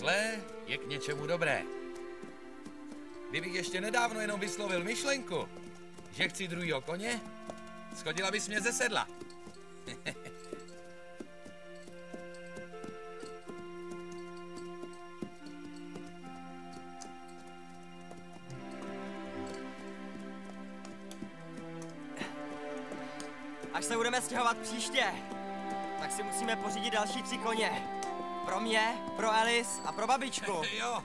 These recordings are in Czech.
Zlé je k něčemu dobré. Kdybych ještě nedávno jenom vyslovil myšlenku, že chci druhýho koně, schodila bys mě ze sedla. Až se budeme stěhovat příště, tak si musíme pořídit další tři koně. Pro mě, pro Alice a pro babičku. jo,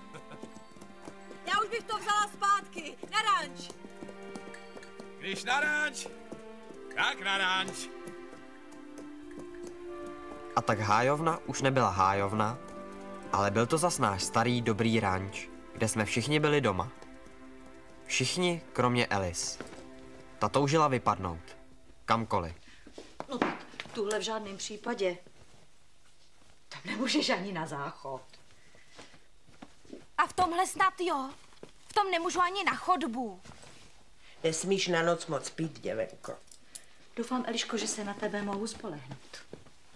Já už bych to vzala zpátky. Na ranč. když na ranč, tak na ranč. A tak hájovna už nebyla hájovna, ale byl to zas náš starý dobrý ranč, kde jsme všichni byli doma. Všichni, kromě Alice. Ta toužila vypadnout. Kamkoliv. No tak tuhle v žádném případě. Nemůžeš ani na záchod. A v tomhle snad jo. V tom nemůžu ani na chodbu. Nesmíš na noc moc pít, děvenko. Doufám, Eliško, že se na tebe mohu spolehnout.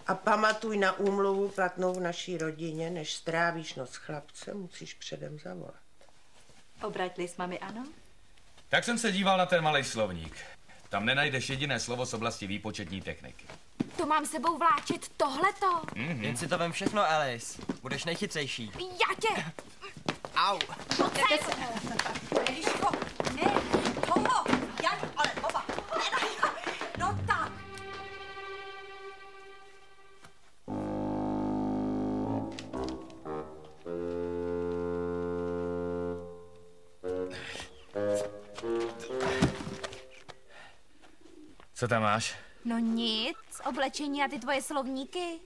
A pamatuj na úmluvu platnou v naší rodině, než strávíš noc chlapce, musíš předem zavolat. Obratili s mami, ano? Tak jsem se díval na ten malý slovník. Tam nenajdeš jediné slovo z oblasti výpočetní techniky. To mám sebou vláčet tohleto. Jen si to vem všechno, Alice. Budeš nejchytřejší. Já tě... Au. Eliško, ne, toho. Já, ale oba. No tak. Co tam máš? No nic, oblečení a ty tvoje slovníky.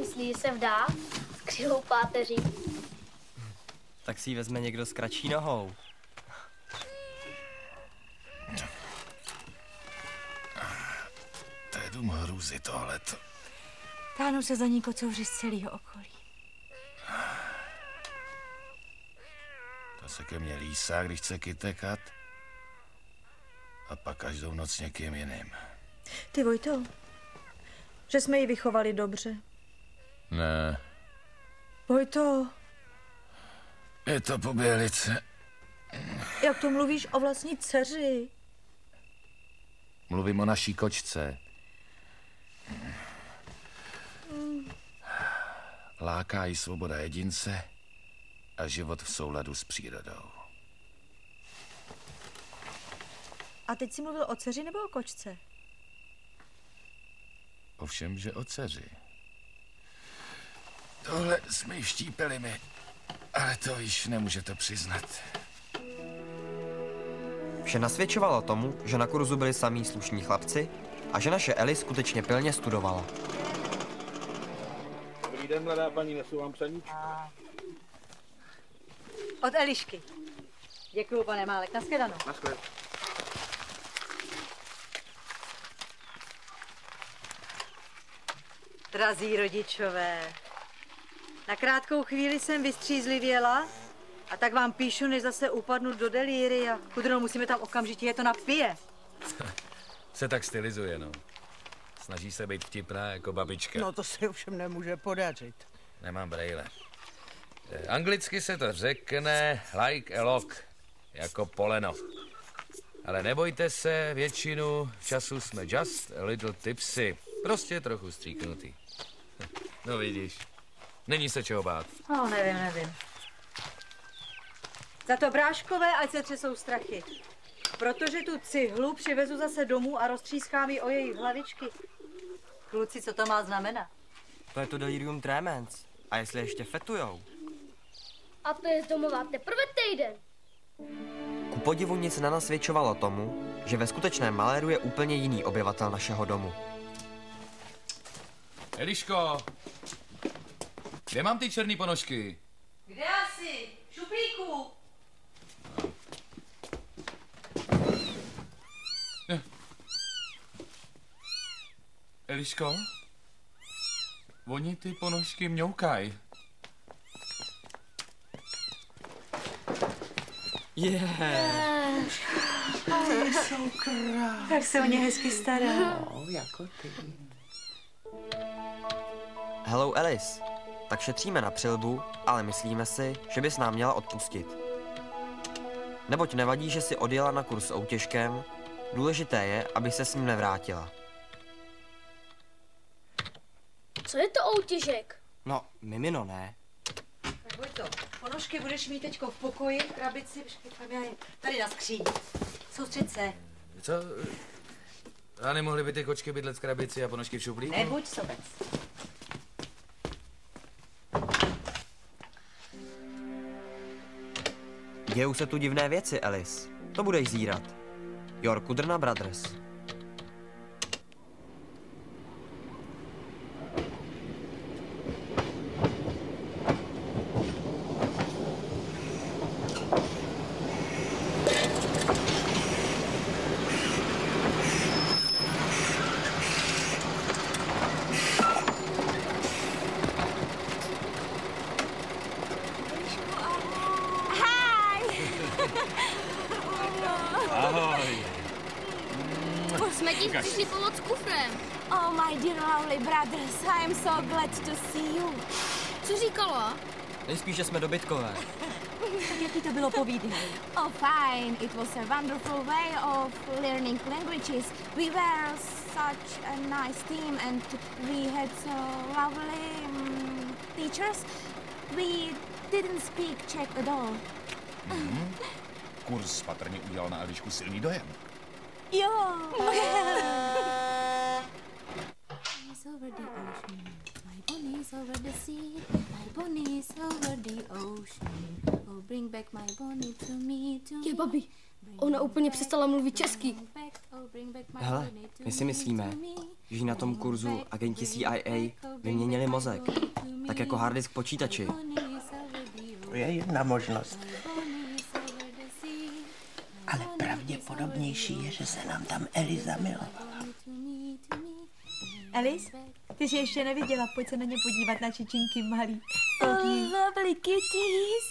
Myslí, že se vdá? S křivou páteří. Tak si ji vezme někdo s kratší nohou. To je dům hrůzy tohleto. Táhnou se za ní kocouři z celého okolí. To se ke mně lísá, když chce kytekat. A pak každou noc někým jiným. Ty Vojto, že jsme ji vychovali dobře. Ne, Vojto, je to pobělice. jak to mluvíš o vlastní dceři? Mluvím o naší kočce. Láká jí svoboda jedince a život v souladu s přírodou. A teď jsi mluvil o dceři nebo o kočce? Ovšem, že o dceři. Tohle jsme ji vštípili my, ale to již nemůžete přiznat. Vše nasvědčovalo tomu, že na kurzu byli samí slušní chlapci a že naše Eli skutečně pilně studovala. Dobrý den, mladá paní, nesu vám psaníčko. Od Elišky. Děkuju, pane Málek. Naschledanou. Naschle. Drazí rodičové, na krátkou chvíli jsem vystřízlivěla a tak vám píšu, než zase upadnu do delíria. Kudrno, musíme tam okamžitě, je to napije. Se tak stylizuje, no. Snaží se být vtipná jako babička. No to se ovšem nemůže podařit. Nemám brejle. Eh, Anglicky se to řekne like a lock, jako poleno. Ale nebojte se, většinu času jsme just a little tipsy. Prostě trochu stříknutý. No vidíš, není se čeho bát. No, nevím, nevím. Za to bráškové, ať se třesou strachy. Protože tu cihlu přivezu zase domů a roztřískám ji o jejich hlavičky. Kluci, co to má znamenat? To je to delirium tremens. A jestli ještě fetujou? A to je z domova teprve týden. Ku podivu nic nenasvědčovalo tomu, že ve skutečném maléru je úplně jiný obyvatel našeho domu. Eliško, kde mám ty černé ponožky? Kde asi? V šuplíku. Eliško? Oni ty ponožky mňoukaj. Yeah. Tak se o ně hezky stará. No, jako ty. Hello Alice, tak šetříme na přilbu, ale myslíme si, že bys nám měla odpustit. Neboť nevadí, že si odjela na kurz outěžkem, důležité je, aby se s ním nevrátila. Co je to outěžek? No, mimino ne. Tak Vojto, ponožky budeš mít teďko v pokoji, v krabici, tady na skříň. Soustřed se, Co? A nemohly by ty kočky bydlet v krabici a ponožky v šuplíku? nebuď sobec. Dějou se tu divné věci, Alice. To budeš zírat. Your Kudrna Brothers. Jsme ti přišli pomoct s kufrem. Oh, my dear lovely brothers, I am so glad to see you. Co říkala? Nejspíš, že jsme dobytkové. Tak jaký to bylo povídej? Oh, fine. It was a wonderful way of learning languages. We were such a nice team and we had so lovely um, teachers. We didn't speak Czech at all. Kurs patrně udělal na Elišku silný dojem. Jo. Bunnies over the ocean, my bunnies over the sea, my bunnies over the ocean. Oh, bring back my bunny to me, to Je, babi, ona úplně přestala mluvit česky. Hele, my si myslíme, že na tom kurzu agenti CIA vyměnili mozek. Tak jako hard disk počítači. To je jedna možnost. Ale pravděpodobnější je, že se nám tam Eli zamilovala. Alice, ty jsi ještě neviděla, pojď se na ně podívat, na čičinky malý. Oh, lovely kitties.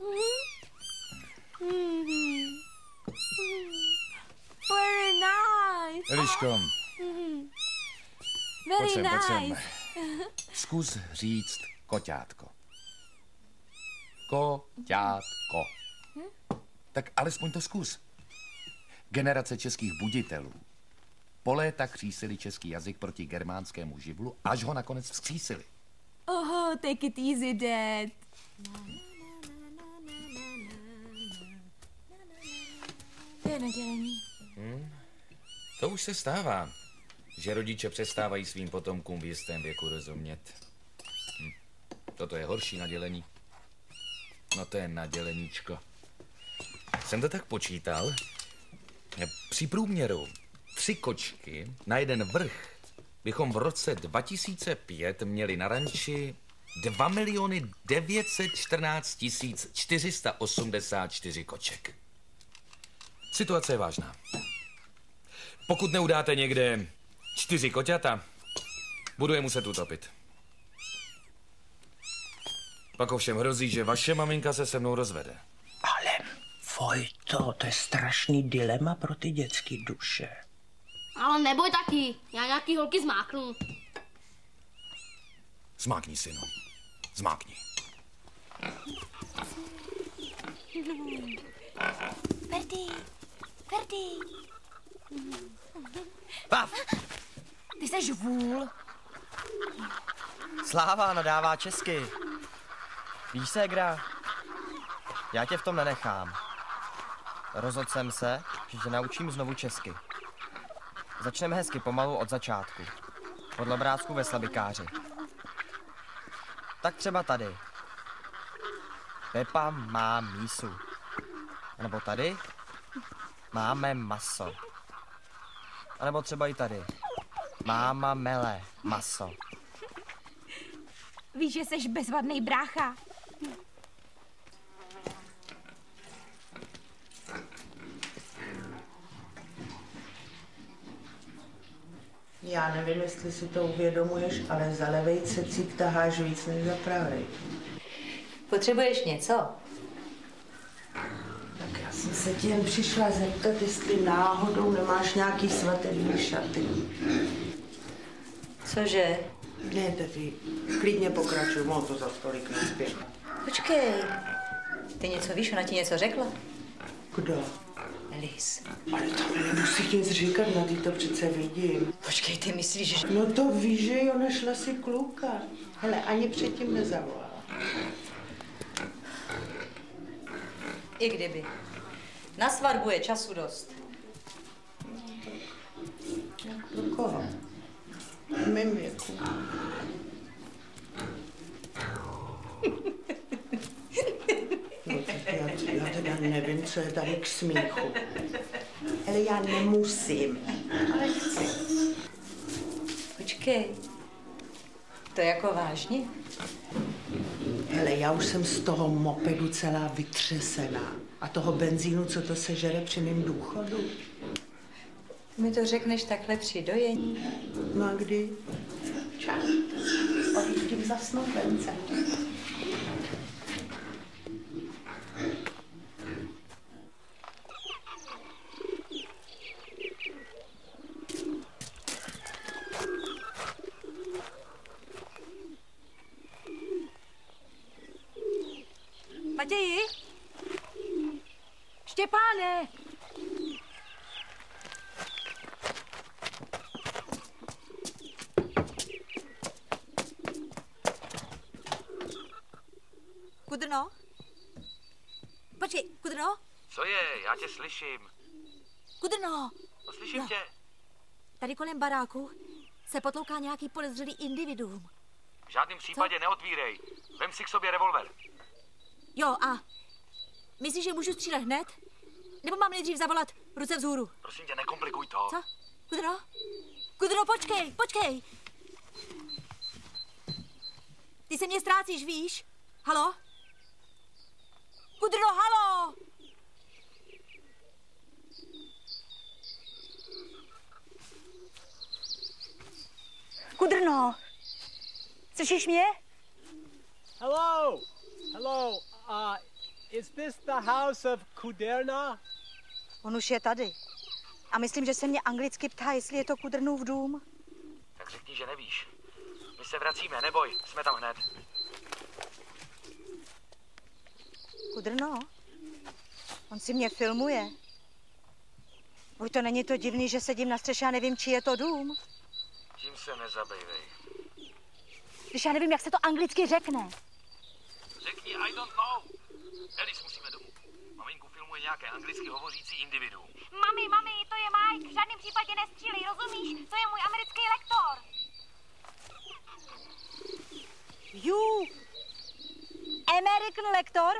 Mm. Mm. Very nice. Eliško, Very pojď sem, pojď sem. nice. Zkus říct koťátko. Koťátko. Tak alespoň to zkus. Generace českých buditelů po léta křísili český jazyk proti germánskému živlu, až ho nakonec vzkřísili. Oh, take it easy, Dad. To je nedělení. To už se stává, že rodiče přestávají svým potomkům v jistém věku rozumět. Hm. Toto je horší nadělení. No to je naděleníčko. Jsem to tak počítal. Při průměru tři kočky na jeden vrch bychom v roce 2005 měli na ranči 2 miliony 914 tisíc 484 koček. Situace je vážná. Pokud neudáte někde čtyři koťata, budu je muset utopit. Pak ovšem hrozí, že vaše maminka se se mnou rozvede. Ale Vojto, to je strašný dilema pro ty dětské duše. Ale neboj taky, já nějaký holky zmáknu. Zmákni, synu. Zmákni. Ferdy, Ferdy. Pav! Ty jsi vůl. Sláva nadává česky. Víš se, Gra? Já tě v tom nenechám. Rozhodl jsem se, že tě naučím znovu česky. Začneme hezky pomalu od začátku. Podle obrázku ve slabikáři. Tak třeba tady. Pepa má mísu. A nebo tady. Máme maso. A nebo třeba i tady. Máma mele maso. Víš, že jsi bezvadný brácha. Já nevím, jestli si to uvědomuješ, ale za levej cecík taháš víc než za pravej. Potřebuješ něco? Tak já jsem se tě jen přišla zeptat, jestli náhodou nemáš nějaký svatební šaty. Cože? Ne, tati, klidně pokračuj, mám to za stolik nespěchá. Počkej. Ty něco víš, ona ti něco řekla? Kdo? Elis. Ale to mi nemusíš nic říkat, na ty to přece vidím. Počkej, ty myslíš, že... No to víš, že jo, našla si kluka. Hele, ani předtím nezavolala. I kdyby. Na svatbu je času dost. Pro koho? V mém věku. No, tak já, já teda nevím, co je tady k smíchu. Ale já nemusím, ale chci. Počkej. To je jako vážně? Hele, já už jsem z toho mopedu celá vytřesená. A toho benzínu, co to sežere při mém důchodu. Mi to řekneš takhle při dojení. No a kdy? Čas. Odjíždím za snoubencem. Matěji? Štěpáne! Kudrno? Počkej, Kudrno? Co je? Já tě slyším. Kudrno! No, slyším No. tě. Tady kolem baráku se potlouká nějaký podezřelý individuum. V žádném případě neotvírej. Vem si k sobě revolver. Jo, a myslíš, že můžu střílet hned? Nebo mám nejdřív zavolat ruce vzhůru? Prosím tě, nekomplikuj to. Co? Kudro? Kudro, počkej, počkej! Ty se mě ztrácíš, víš? Halo? Kudro, halo! Kudrno! Slyšíš mě? Hello, hello. Uh, is this the house of Kuderna? On už je tady. A myslím, že se mě anglicky ptá, jestli je to Kudrnův dům. Tak řekni, že nevíš. My se vracíme, neboj, jsme tam hned. Kudrno? On si mě filmuje. Už to není to divný, že sedím na střeše a nevím, či je to dům. Tím se nezabývej. Když já nevím, jak se to anglicky řekne. Řekni, I don't know. Elis, musíme domů. Maminku filmuje nějaké anglicky hovořící individuum. Mami, mami, to je Mike. V žádném případě nestřílej, rozumíš? To je můj americký lektor. You! American lektor?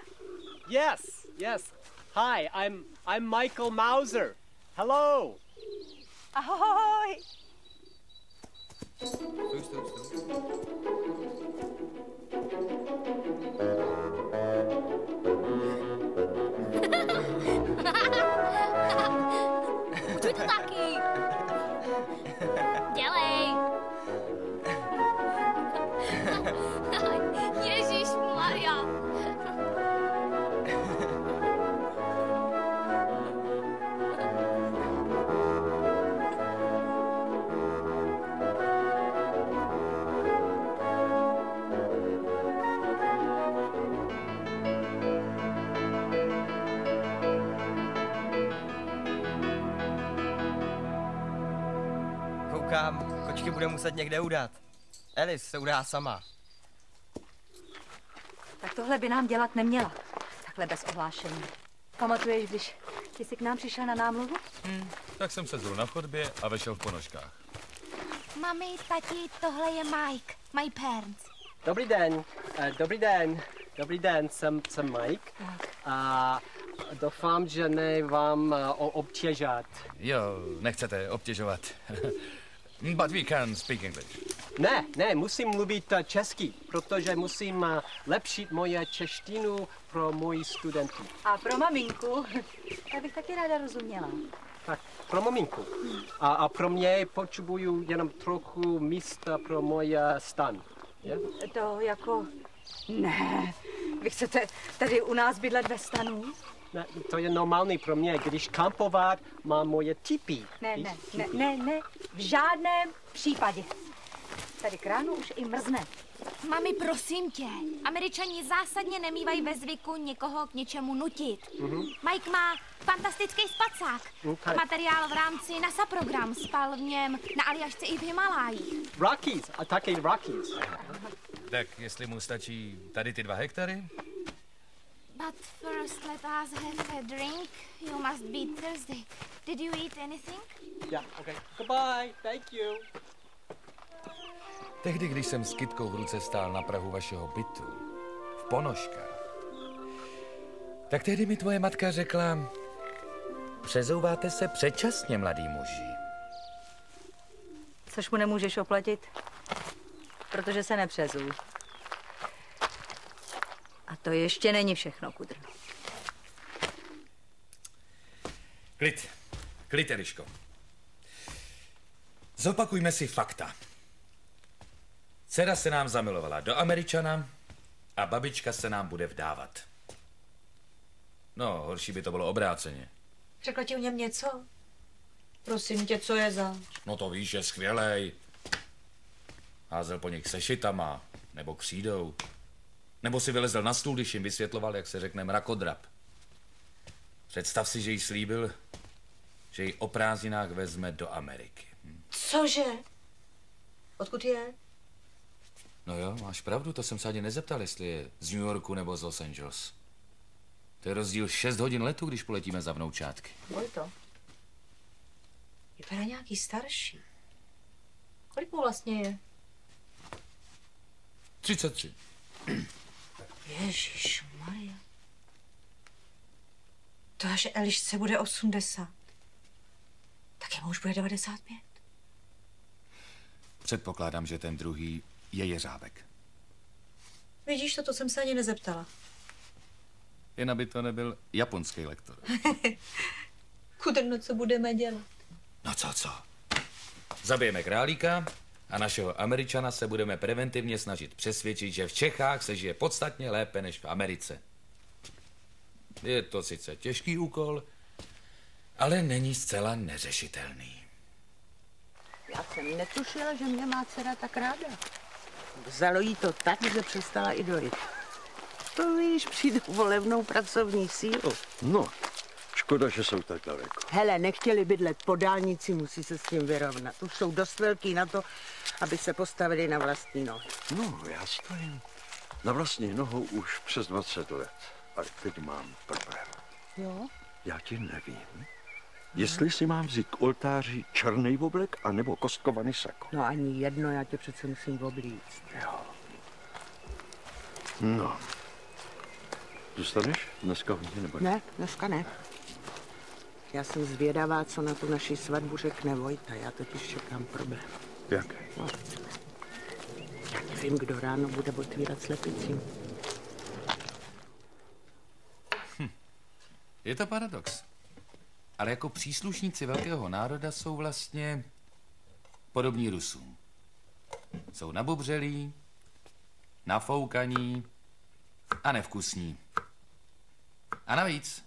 Yes, yes. Hi, I'm I'm Michael Mauser. Hello. Ahoj! Stůj, stůj, stůj. tak bude muset někde udat. Elis se udá sama. Tak tohle by nám dělat neměla. Takhle bez ohlášení. Pamatuješ, když ty jsi k nám přišel na námluvu? Tak jsem se na chodbě a vešel v ponožkách. Mami, tati, tohle je Mike. My parents. Dobrý den. eh, Dobrý den. Dobrý den, jsem, jsem Mike. A doufám, že ne vám eh, obtěžat. Jo, nechcete obtěžovat. But we can speak English. Ne, ne, musím mluvit česky, protože musím eh, lepšit moje češtinu pro moji studenty. A pro maminku, já bych taky ráda rozuměla. Tak, pro maminku. A, a pro mě potřebuju jenom trochu místa pro můj eh, stan. Je? To jako... Ne, vy chcete tady u nás bydlet ve stanu? Ne, to je normální pro mě. Když kampovat, mám moje tipy. Ne, ne, ne, ne, ne, v žádném případě. Tady kránu už i mrzne. Mami, prosím tě, američani zásadně nemývají ve zvyku někoho k něčemu nutit. Mhm. Mike má fantastický spacák. Okay. Materiál v rámci NASA program spal v něm na Aljašce i v Himalájích. Rockies, a taky Rockies. Tak jestli mu stačí tady ty dva hektary? But first let us have a drink. You must be thirsty. Did you eat anything? Yeah, okay. Goodbye, thank you. Tehdy, když jsem s kytkou v ruce stál na prahu vašeho bytu, v ponožkách, tak tehdy mi tvoje matka řekla, přezouváte se předčasně, mladý muži. Což mu nemůžeš oplatit, protože se nepřezuj. To ještě není všechno, kudr. Klid, klid, Eliško. Zopakujme si fakta. Dcera se nám zamilovala do Američana a babička se nám bude vdávat. No, horší by to bylo obráceně. Řekla ti o něm něco? Prosím tě, co je za? No to víš, je skvělej. Házel po nich sešitama, nebo křídou. Nebo si vylezl na stůl, když jim vysvětloval, jak se řekne mrakodrap. Představ si, že jí slíbil, že ji o prázdninách vezme do Ameriky. Cože? Odkud je? No jo, máš pravdu, to jsem se ani nezeptal, jestli je z New Yorku nebo z Los Angeles. To je rozdíl 6 hodin letu, když poletíme za vnoučátky. Boj to. Vypadá nějaký starší. Kolik mu vlastně je? 33. Ježíš Maria. To až Elišce bude 80. Tak jemu už bude 95. Předpokládám, že ten druhý je jeřábek. Vidíš to, to jsem se ani nezeptala. Jen aby to nebyl japonský lektor. Kudrno, co budeme dělat? No co, co? Zabijeme králíka a našeho Američana se budeme preventivně snažit přesvědčit, že v Čechách se žije podstatně lépe než v Americe. Je to sice těžký úkol, ale není zcela neřešitelný. Já jsem netušila, že mě má dcera tak ráda. Vzalo jí to tak, že přestala i dojít. To víš, přijde volebnou pracovní sílu. No, škoda, že jsou tak daleko. Hele, nechtěli bydlet po dálnici, musí se s tím vyrovnat. Už jsou dost velký na to, aby se postavili na vlastní nohy. No, já stojím na vlastní nohou už přes 20 let. Ale teď mám problém. Jo? Já ti nevím, jestli si mám vzít k oltáři černý oblek anebo kostkovaný sako. No ani jedno, já tě přece musím oblíct. Jo. No. Zůstaneš dneska hodně nebo Ne, dneska ne. Já jsem zvědavá, co na tu naši svatbu řekne Vojta. Já totiž čekám problém. Jaký? No. Já nevím, kdo ráno bude otvírat slepici. Je to paradox. Ale jako příslušníci velkého národa jsou vlastně podobní Rusům. Jsou nabubřelí, nafoukaní a nevkusní. A navíc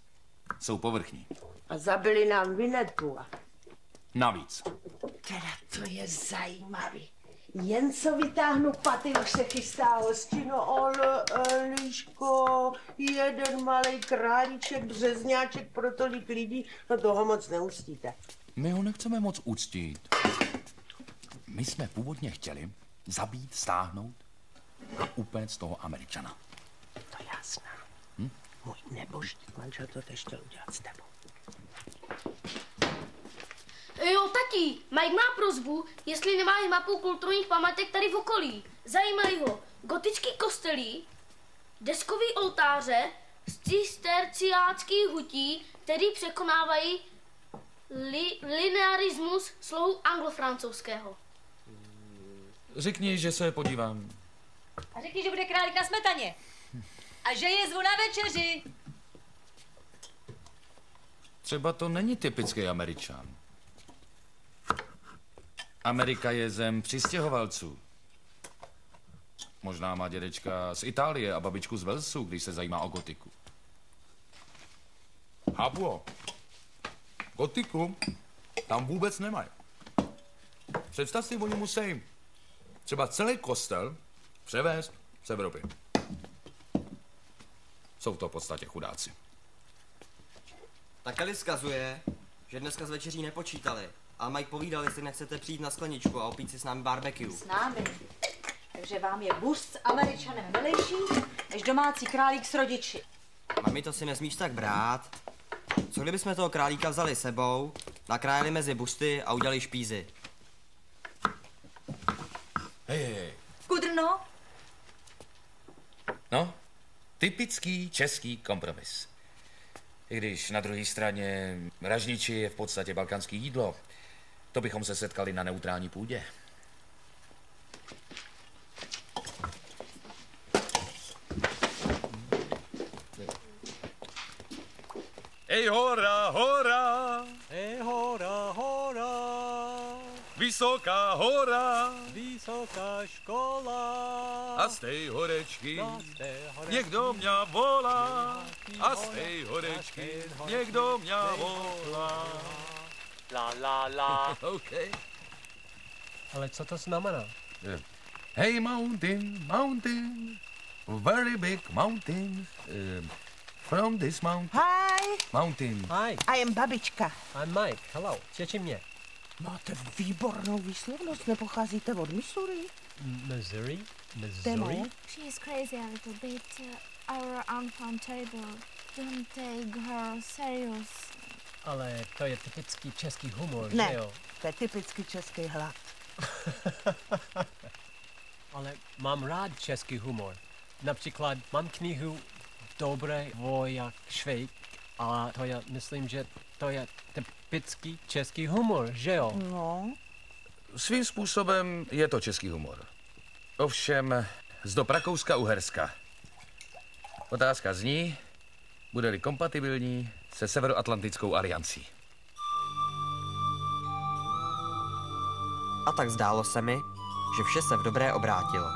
jsou povrchní. A zabili nám Vinetu. Navíc. Teda to je zajímavý. Jen co vytáhnu paty, už se chystá hostino. Ale Eliško, jeden malý králíček, březňáček pro tolik lidí, no toho moc neustíte. My ho nechceme moc uctít. My jsme původně chtěli zabít, stáhnout a upéct toho Američana. To já znám. Můj nebožný manžel to teď chtěl udělat s tebou. Jo, tati, Mike má prozbu, jestli nemáš mapu kulturních památek tady v okolí. Zajímají ho gotický kostelí, deskový oltáře z cisterciáckých hutí, který překonávají li, linearismus slohu anglofrancouzského. Řekni, že se podívám. A řekni, že bude králík na smetaně. A že je zvu na večeři. Třeba to není typický Američan. Amerika je zem přistěhovalců. Možná má dědečka z Itálie a babičku z Velsu, když se zajímá o gotiku. Habuo. Gotiku tam vůbec nemají. Představ si, oni musí třeba celý kostel převést z Evropy. Jsou to v podstatě chudáci. Tak Ellis zkazuje, že dneska z večeří nepočítali. A Mike povídal, jestli nechcete přijít na skleničku a opít si s námi barbecue. S námi. Takže vám je bus s američanem milejší, než domácí králík s rodiči. Mami, to si nesmíš tak brát. Co kdybychom toho králíka vzali sebou, nakrájeli mezi busty a udělali špízy? Hej, hej, hej. Kudrno, No, typický český kompromis. I když na druhé straně ražniči je v podstatě balkánský jídlo, to bychom se setkali na neutrální půdě. Ej, hora, hora! Ej, hora, hora! Vysoká hora! Vysoká škola! A z tej horečky někdo mě volá. A z tej horečky někdo mě volá. La, la, la. OK. Ale co to znamená? Hey mountain, mountain, very big mountain. Um, from this mountain, Hi, mountain. Hi, I am babička. I'm Mike. Hello. Těči mě. Máte výbornou výslovnost, nepocházíte od Missouri? Missouri? Missouri? She is crazy a little bit. Uh, our enfant table. Don't take her serious. Ale to je typický český humor, Ne, že jo? to je typicky český hlad. Ale mám rád český humor. Například mám knihu Dobré voják švejk a to je, myslím, že to je typický český humor, že jo? No, Svým způsobem je to český humor. Ovšem z do Rakouska-Uherska. Otázka zní, bude-li kompatibilní se Severoatlantickou aliancí. A tak zdálo se mi, že vše se v dobré obrátilo.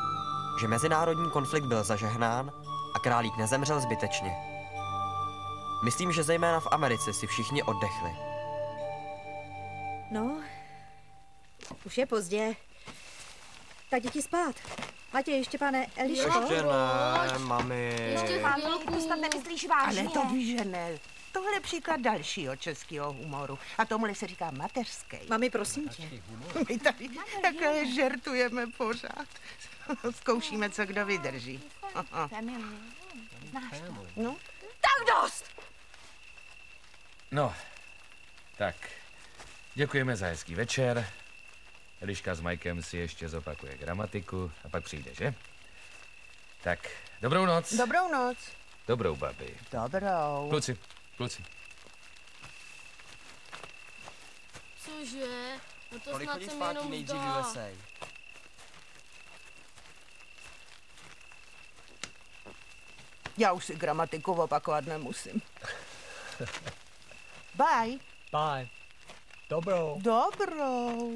Že mezinárodní konflikt byl zažehnán a králík nezemřel zbytečně. Myslím, že zejména v Americe si všichni oddechli. no, už je pozdě. Tak děti spát. Matěj, ještě pane Eliško. Ještě ne, mami. Ještě Mami, chvilku. to snad nemyslíš vážně. ale to víš, že ne. Tohle je příklad dalšího českého humoru. A tomu se říká mateřský. Mami, prosím tě. My tady takhle žertujeme pořád. Zkoušíme, co kdo vydrží. To? No, Tak dost! No, tak, děkujeme za hezký večer. Eliška s Majkem si ještě zopakuje gramatiku a pak přijde, že? Tak, dobrou noc. dobrou noc. Dobrou, babi. Dobrou. Kluci, kluci. Cože? No to Kolik snad chodí se mi zpátky jenom nejdřív? Já už si gramatiku opakovat nemusím. Bye. Bye. Dobrou. Dobrou.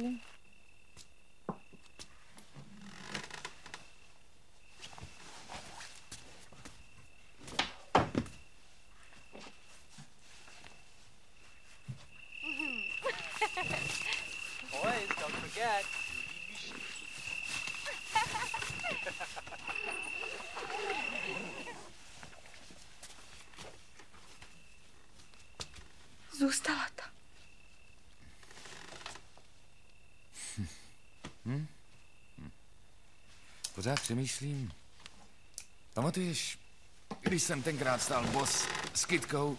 Boys, don't forget. Zůstala ta. Pořád přemýšlím. Pamatuješ, když jsem tenkrát stál bos s kytkou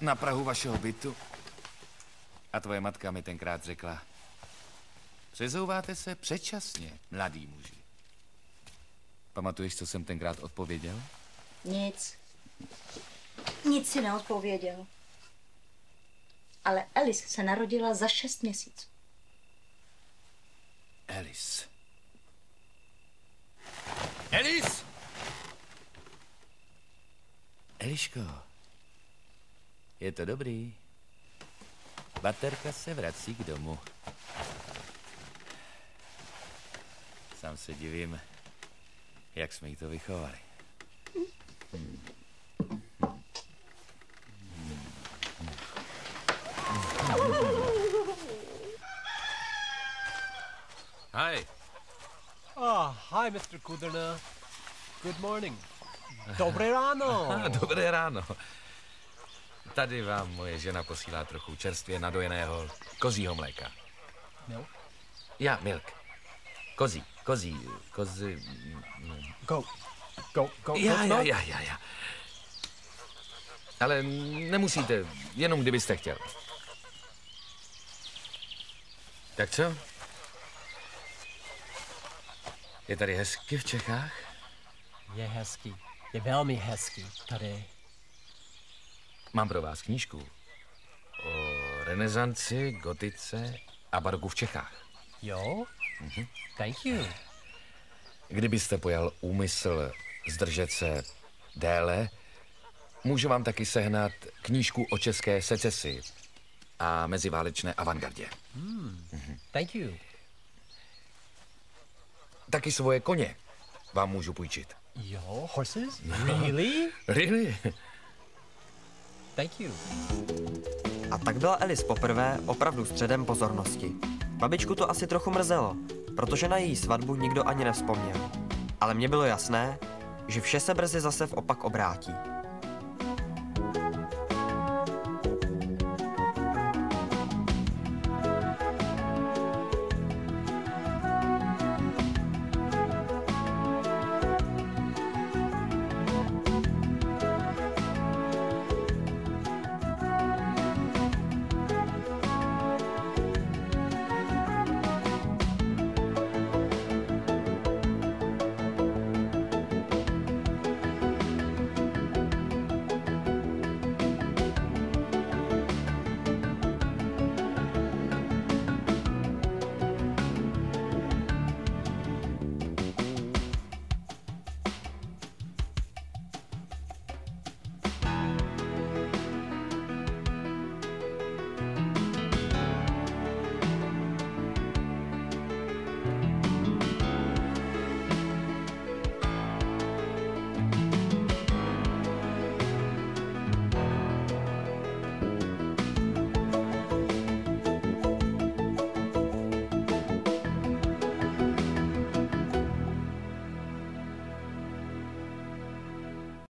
na Prahu vašeho bytu? A tvoje matka mi tenkrát řekla, přezouváte se předčasně, mladý muži. Pamatuješ, co jsem tenkrát odpověděl? Nic. Nic si neodpověděl. Ale Alice se narodila za šest měsíců. Alice. Alice! Eliško, je to dobrý. Baterka se vrací k domu. Sám se divím, jak jsme jí to vychovali. Hej, Oh, hi, Mr. Kudrna. Good morning. Dobré ráno. Aha, Dobré ráno. Tady vám moje žena posílá trochu čerstvě nadojeného kozího mléka. Milk? Já, milk. Kozí, kozí, kozy... Go. Go, go, Já, já, já, já, já. Ale nemusíte, jenom kdybyste chtěl. Tak co? Je tady hezky v Čechách? Je hezký. Je velmi hezký tady. Mám pro vás knížku o renesanci, gotice a baroku v Čechách. Jo? Mhm. Thank you. Kdybyste pojal úmysl zdržet se déle, můžu vám taky sehnat knížku o české secesi a meziválečné avantgardě. Hmm. Thank you. Taky svoje koně vám můžu půjčit. Jo, horses? Really? Really? Thank you. A tak byla Alice poprvé opravdu středem pozornosti. Babičku to asi trochu mrzelo, protože na její svatbu nikdo ani nevzpomněl. Ale mně bylo jasné, že vše se brzy zase v opak obrátí.